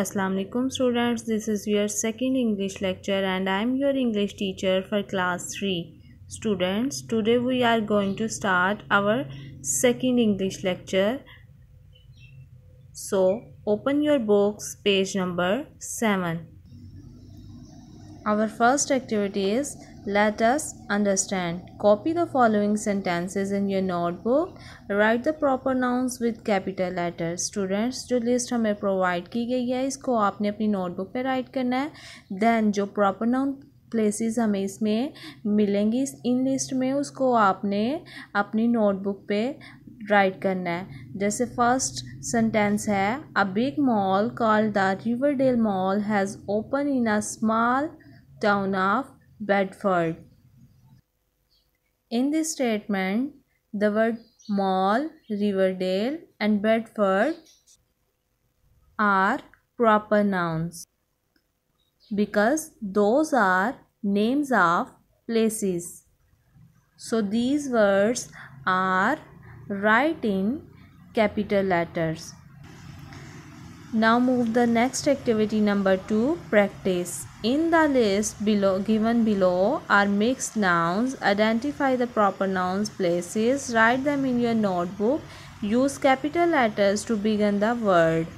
Assalamu alaikum students. This is your second English lecture and I am your English teacher for class 3 students today we are going to start our second English lecture. So open your books page number 7 our first activity is let us understand. Copy the following sentences in your notebook. Write the proper nouns with capital letters. Students जो list हमें provide की गई है इसको आपने अपनी notebook पे write करना है then जो proper noun प्लेसेस हमें इसमें मिलेंगी इन लिस्ट में उसको आपने अपनी नोटबुक पे राइट करना है जैसे फ़र्स्ट सेंटेंस है a big mall called the Riverdale mall has open in a small town of Bedford. In this statement, the word Mall, Riverdale and Bedford are proper nouns because those are names of places. So these words are right in capital letters. Now move the next activity number 2 practice. In the list below given below are mixed nouns. Identify the proper nouns places. Write them in your notebook. Use capital letters to begin the word.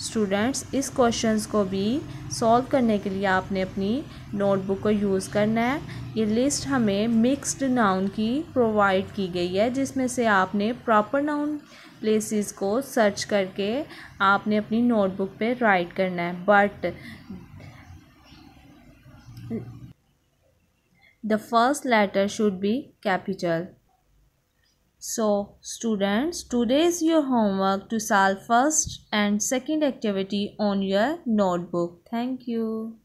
Students इस questions को भी solve करने के लिए आपने अपनी notebook को use करना है। ये लिस्ट हमें मिक्स्ड नाउन की प्रोवाइड की गई है, जिसमें से आपने प्रॉपर नाउन प्लेसेस को सर्च करके आपने अपनी नोटबुक पे राइट करना है। But the first letter should be capital So students, today is your homework to solve first and second activity on your notebook. Thank you.